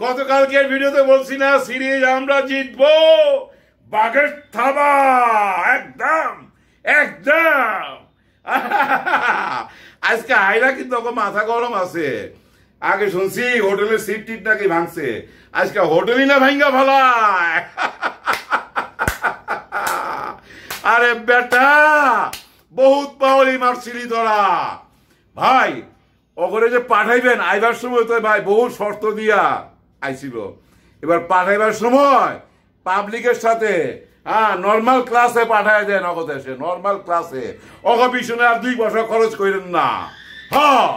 গতকালকের ভিডিওতে বলছি না, সিরিজ আমরা জিতবো। বাঘের থাবা, একদম একদম। আজকে আইরা কিন্তু মাথা গরম আছে। আগে শুনছি, হোটেলের সিট টিট নাকি ভাঙছে। আজকে হোটেলই না ভাঙ্গা ভালায় আরে বেটা, বহুত পাওয়ালি মারছিলি তোরা ভাই ওখানে যে পাঠাইবেন, আইবার সময় তো ভাই বহু শর্ত দিয়া। আইছিল। এবার পাঠাইবার সময় পাবলিকের সাথে হ্যাঁ নর্মাল ক্লাসে পাঠায় দেন অগত এসে নর্মাল ক্লাসে অগ পিছনে আর দুই বছর খরচ করেন না। হ্যাঁ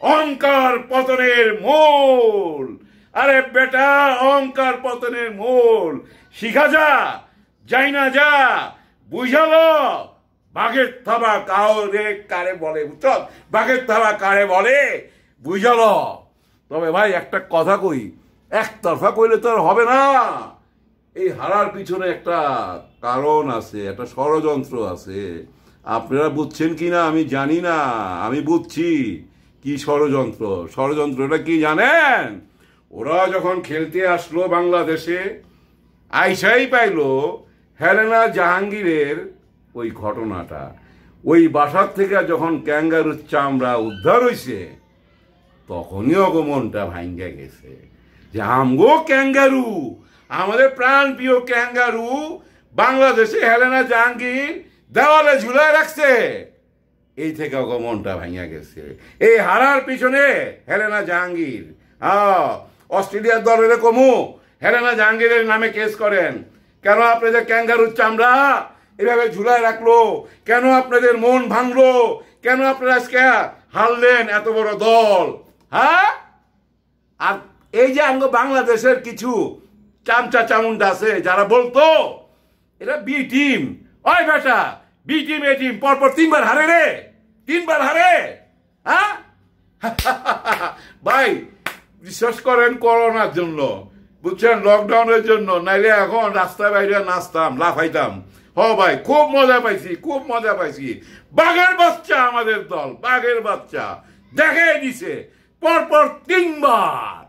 অহংকার পতনের মূল। আরে বেটা, অহংকার পতনের মূল। শিখা যা, যাই না যা বুঝালো বাঘের থাবা কাউরে কারে বলে, বুঝছ? বাঘের থাবা কারে বলে বুঝালো তবে ভাই, একটা কথা কই একতরফা কইলে তো আর হবে না। এই হারার পিছনে একটা কারণ আছে, একটা ষড়যন্ত্র আছে। আপনারা বুঝছেন কি না? আমি জানি না, আমি বুঝছি কি ষড়যন্ত্র। ষড়যন্ত্রটা কি জানেন? ওরা যখন খেলতে আসলো বাংলাদেশে, আইসাই পাইলো হেলেনা জাহাঙ্গীরের ওই ঘটনাটা। ওই বাসার থেকে যখন ক্যাঙ্গারুর চামড়া উদ্ধার হইছে, তখনই অগমনটা ভাঙ্গে গেছে। যে আমগো ক্যাঙ্গারু, আমাদের প্রাণ প্রিয় ক্যাঙ্গারু বাংলাদেশে হেলেনা জাহাঙ্গীর দেওয়ালে ঝুলায় রাখছে। এই থেকে অগমনটা ভাঙিয়া গেছে। এই হারার পিছনে হেলেনা জাহাঙ্গীর। অস্ট্রেলিয়ার দলের কমু হেলেনা জাহাঙ্গীরের নামে কেস করেন। কেন আপনাদের ক্যাঙ্গারুর চামড়া এভাবে ঝুলায় রাখল? কেন আপনাদের মন ভাঙলো? কেন আপনারা আজকে হারলেন এত বড় দল? হ্যাঁ? আর এই যে আঙ্গ বাংলাদেশের কিছু চামচা চামুন্ডা আছে, যারা বলতো এটা বি টিম। ওই বেটা, বি টিম, এ টিম, পরপর তিনবার হারে রে, তিনবার হারে হ্যাঁ? ভাই, বিশ্বাস করেন করোনার জন্য, বুঝছেন, লকডাউনের জন্য, নাইলে এখন রাস্তায় বাইরে নাচতাম, লাফাইতাম। হ ভাই, খুব মজা পাইছি, খুব মজা পাইছি। বাঘের বাচ্চা আমাদের দল, বাঘের বাচ্চা, দেখাই দিছে, পরপর তিনবার।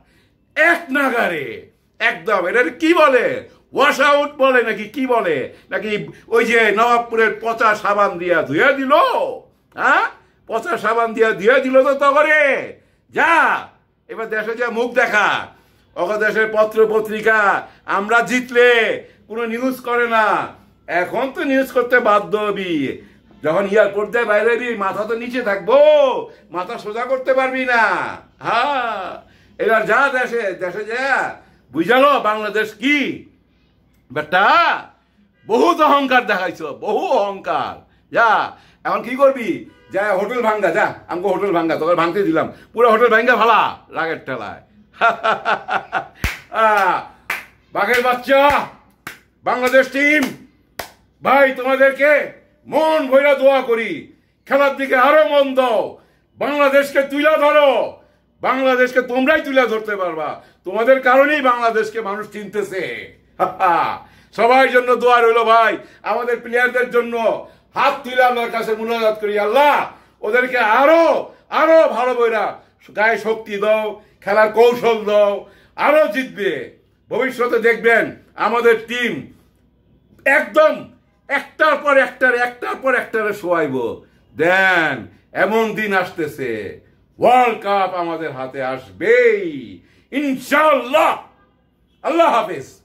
এক নাগারে। একদম, এটা কি বলে? ওয়াশ আউট বলে নাকি, কি বলে? নাকি ওই যে নবাবপুরের পচা সাবান দিয়া ধুয়ে দিল? হ্যাঁ? পচা সাবান দিয়া ধুয়ে দিল তো তগরে। যা, এবার দেশে যা মুখ দেখা। অগ দেশের পত্র পত্রিকা, আমরা জিতলে কোনো নিউজ করে না। এখন তো নিউজ করতে বাধ্য হবি। যখন এয়ারপোর্ট দিয়ে বাইরে মাথা তো নিচে থাকব। মাথা সোজা করতে পারবি না। হ্যাঁ। এবার যা দেশে দেশে যা, বুঝালো বাংলাদেশ কি? বেটা, বহুত অহংকার দেখাইছ, বহু অহংকার। যা, এখন কি করবি? যা, হোটেল ভাঙ্গা, যা আমাকে হোটেল ভাঙ্গা, তোকে ভাঙতে দিলাম। পুরো হোটেল ভাঙ্গা ভালা রাগের ঠেলায়। বাঘের বাচ্চা, বাংলাদেশ টিম, ভাই, তোমাদেরকে মন ভৈরা দোয়া করি। খেলার দিকে আরও মন দাও। বাংলাদেশকে তুলে ধরো। বাংলাদেশকে তোমরাই তুলে ধরতে পারবা। তোমাদের কারণেই বাংলাদেশকে মানুষ চিনতেছে। সবার জন্য দোয়া রইল ভাই। আমাদের প্লেয়ারদের জন্য হাত তুলে আল্লাহর কাছে মুনাজাত করি। আল্লাহ, ওদেরকে আরও আরও ভালো বইরা গায়ে শক্তি দাও, খেলার কৌশল দাও, আরও জিতবে। ভবিষ্যতে দেখবেন আমাদের টিম একদম একটার পর একটার একটার পর একটারে শোয়াইব। দেন, এমন দিন আসতেছে। ওয়ার্ল্ড কাপ আমাদের হাতে আসবেই। ইনশাল্লাহ আল্লাহ হাফেজ।